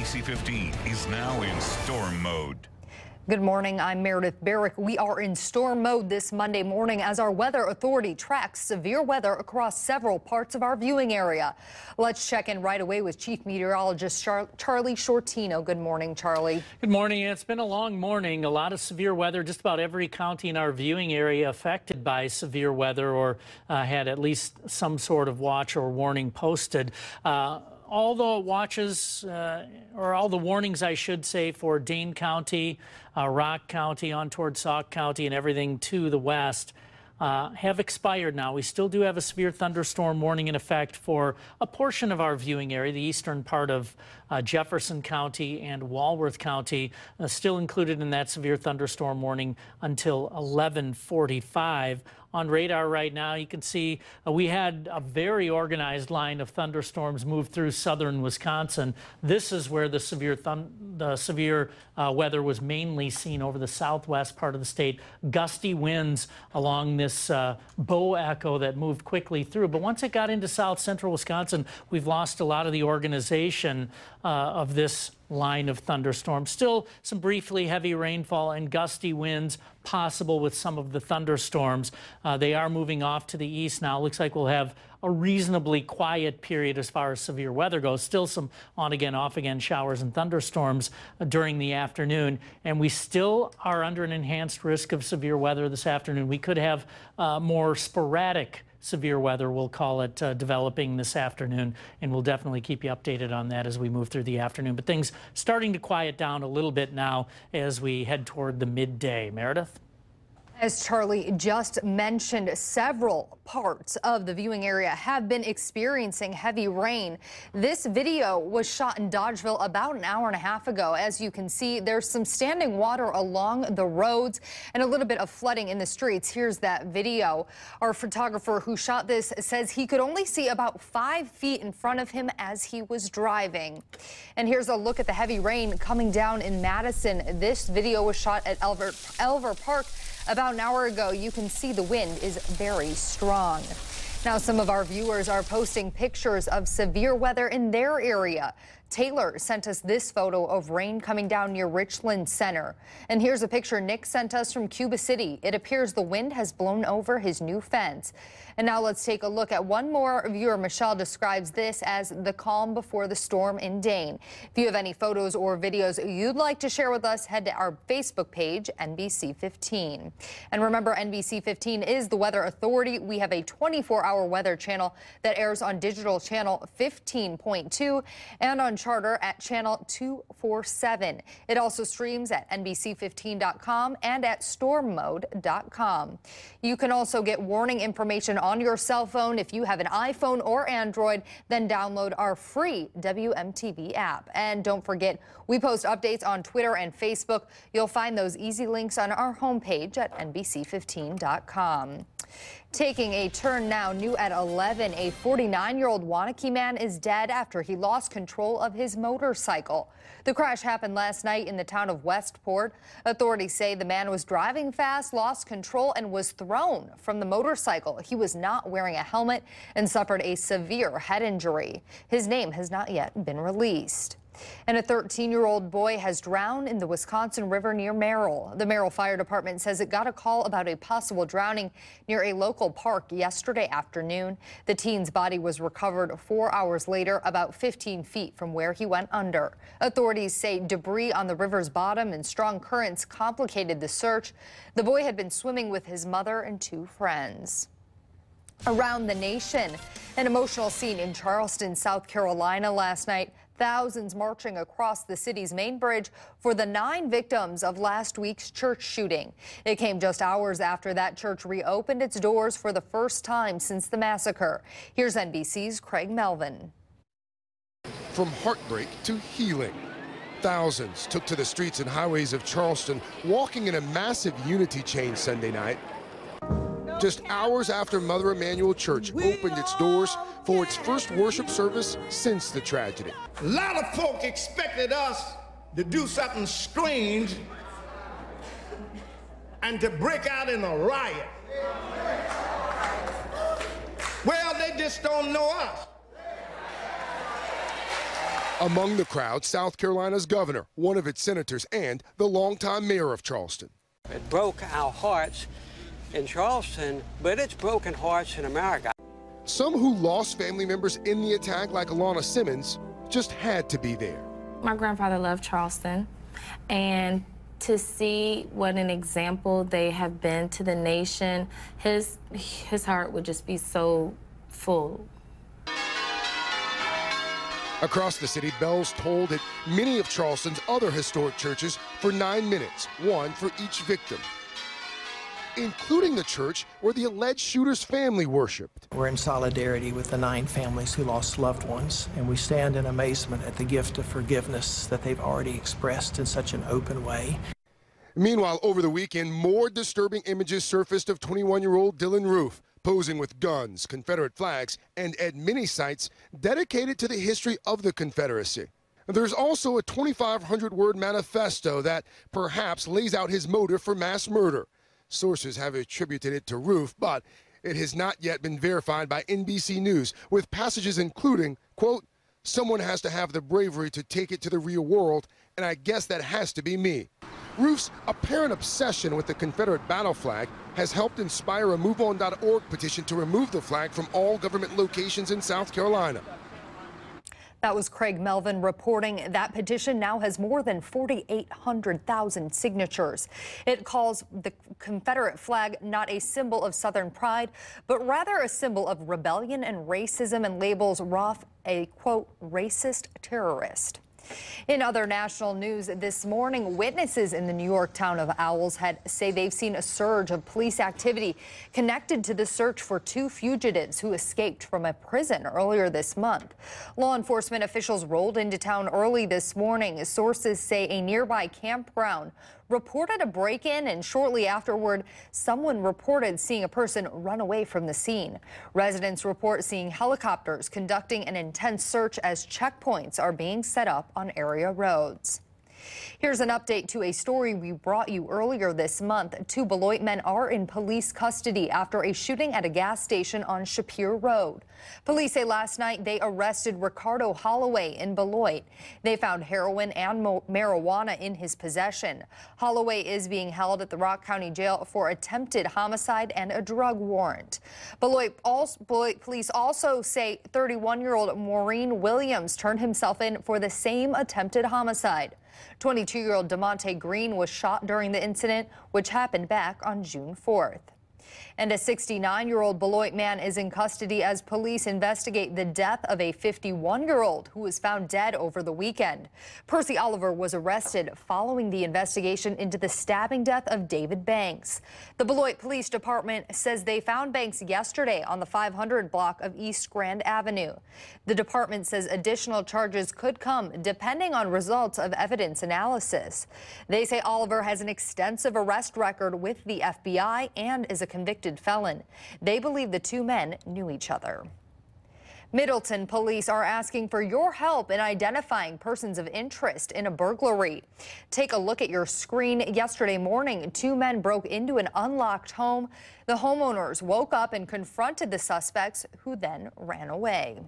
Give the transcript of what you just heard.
NBC 15 is now in storm mode. Good morning. I'm Meredith Barrick. We are in storm mode this Monday morning as our weather authority tracks severe weather across several parts of our viewing area. Let's check in right away with Chief Meteorologist Char Charlie Shortino. Good morning, Charlie. Good morning. It's been a long morning. A lot of severe weather. Just about every county in our viewing area affected by severe weather or uh, had at least some sort of watch or warning posted. Uh, all the watches, uh, or all the warnings, I should say, for Dane County, uh, Rock County, on toward Sauk County, and everything to the west. Uh, have expired now. We still do have a severe thunderstorm warning in effect for a portion of our viewing area, the eastern part of uh, Jefferson County and Walworth County, uh, still included in that severe thunderstorm warning until 1145 on radar right now. You can see uh, we had a very organized line of thunderstorms move through southern Wisconsin. This is where the severe the severe uh, weather was mainly seen over the southwest part of the state. Gusty winds along this uh, bow echo that moved quickly through. But once it got into south central Wisconsin, we've lost a lot of the organization uh, of this line of thunderstorms. Still some briefly heavy rainfall and gusty winds possible with some of the thunderstorms. Uh, they are moving off to the east now. Looks like we'll have a reasonably quiet period as far as severe weather goes. Still some on again, off again showers and thunderstorms uh, during the afternoon. And we still are under an enhanced risk of severe weather this afternoon. We could have uh, more sporadic severe weather, we'll call it, uh, developing this afternoon. And we'll definitely keep you updated on that as we move through the afternoon. But things starting to quiet down a little bit now as we head toward the midday. Meredith? As Charlie just mentioned, several parts of the viewing area have been experiencing heavy rain. This video was shot in Dodgeville about an hour and a half ago. As you can see, there's some standing water along the roads and a little bit of flooding in the streets. Here's that video. Our photographer who shot this says he could only see about five feet in front of him as he was driving. And here's a look at the heavy rain coming down in Madison. This video was shot at Elver, Elver Park about an hour ago, you can see the wind is very strong. Now, some of our viewers are posting pictures of severe weather in their area. Taylor sent us this photo of rain coming down near Richland Center. And here's a picture Nick sent us from Cuba City. It appears the wind has blown over his new fence. And now let's take a look at one more viewer. Michelle describes this as the calm before the storm in Dane. If you have any photos or videos you'd like to share with us, head to our Facebook page, NBC 15. And remember, NBC 15 is the weather authority. We have a 24 hour weather channel that airs on digital channel 15.2 and on charter at channel 247. It also streams at NBC15.com and at stormmode.com. You can also get warning information on your cell phone. If you have an iPhone or Android, then download our free WMTV app. And don't forget, we post updates on Twitter and Facebook. You'll find those easy links on our homepage at NBC15.com. Taking a turn now, new at 11, a 49-year-old Waunakee man is dead after he lost control of his motorcycle. The crash happened last night in the town of Westport. Authorities say the man was driving fast, lost control, and was thrown from the motorcycle. He was not wearing a helmet and suffered a severe head injury. His name has not yet been released. And a 13-year-old boy has drowned in the Wisconsin River near Merrill. The Merrill Fire Department says it got a call about a possible drowning near a local park yesterday afternoon. The teen's body was recovered four hours later, about 15 feet from where he went under. Authorities say debris on the river's bottom and strong currents complicated the search. The boy had been swimming with his mother and two friends around the nation. An emotional scene in Charleston, South Carolina last night thousands marching across the city's main bridge for the nine victims of last week's church shooting. It came just hours after that church reopened its doors for the first time since the massacre. Here's NBC's Craig Melvin. From heartbreak to healing. Thousands took to the streets and highways of Charleston, walking in a massive unity chain Sunday night just hours after Mother Emanuel Church opened its doors for its first worship service since the tragedy. A lot of folk expected us to do something strange and to break out in a riot. Well, they just don't know us. Among the crowd, South Carolina's governor, one of its senators, and the longtime mayor of Charleston. It broke our hearts in Charleston, but it's broken hearts in America. Some who lost family members in the attack, like Alana Simmons, just had to be there. My grandfather loved Charleston, and to see what an example they have been to the nation, his his heart would just be so full. Across the city, bells tolled at many of Charleston's other historic churches for nine minutes, one for each victim, including the church where the alleged shooter's family worshiped. We're in solidarity with the nine families who lost loved ones, and we stand in amazement at the gift of forgiveness that they've already expressed in such an open way. Meanwhile, over the weekend, more disturbing images surfaced of 21 year old Dylann Roof posing with guns, Confederate flags, and at many sites dedicated to the history of the Confederacy. There's also a 2,500 word manifesto that perhaps lays out his motive for mass murder. Sources have attributed it to Roof, but it has not yet been verified by NBC News, with passages including, quote, someone has to have the bravery to take it to the real world, and I guess that has to be me. Roof's apparent obsession with the Confederate battle flag has helped inspire a MoveOn.org petition to remove the flag from all government locations in South Carolina. That was Craig Melvin reporting that petition now has more than 4,800,000 signatures. It calls the Confederate flag not a symbol of Southern pride, but rather a symbol of rebellion and racism and labels Roof a quote racist terrorist. In other national news this morning, witnesses in the New York town of Owls Head say they've seen a surge of police activity connected to the search for two fugitives who escaped from a prison earlier this month. Law enforcement officials rolled into town early this morning. Sources say a nearby campground reported a break in, and shortly afterward, someone reported seeing a person run away from the scene. Residents report seeing helicopters conducting an intense search as checkpoints are being set up on area roads. Here's an update to a story we brought you earlier this month. Two Beloit men are in police custody after a shooting at a gas station on Shopiere Road. Police say last night they arrested Ricardo Holloway in Beloit. They found heroin and marijuana in his possession. Holloway is being held at the Rock County Jail for attempted homicide and a drug warrant. Beloit, also, Beloit police also say 31-year-old Maureen Williams turned himself in for the same attempted homicide. 22-year-old DeMonte Green was shot during the incident, which happened back on June 4th. And a 69-year-old Beloit man is in custody as police investigate the death of a 51-year-old who was found dead over the weekend. Percy Oliver was arrested following the investigation into the stabbing death of David Banks. The Beloit Police Department says they found Banks yesterday on the 500 block of East Grand Avenue. The department says additional charges could come depending on results of evidence analysis. They say Oliver has an extensive arrest record with the FBI and is a convicted felon. They believe the two men knew each other. Middleton police are asking for your help in identifying persons of interest in a burglary. Take a look at your screen. Yesterday morning, two men broke into an unlocked home. The homeowners woke up and confronted the suspects, who then ran away.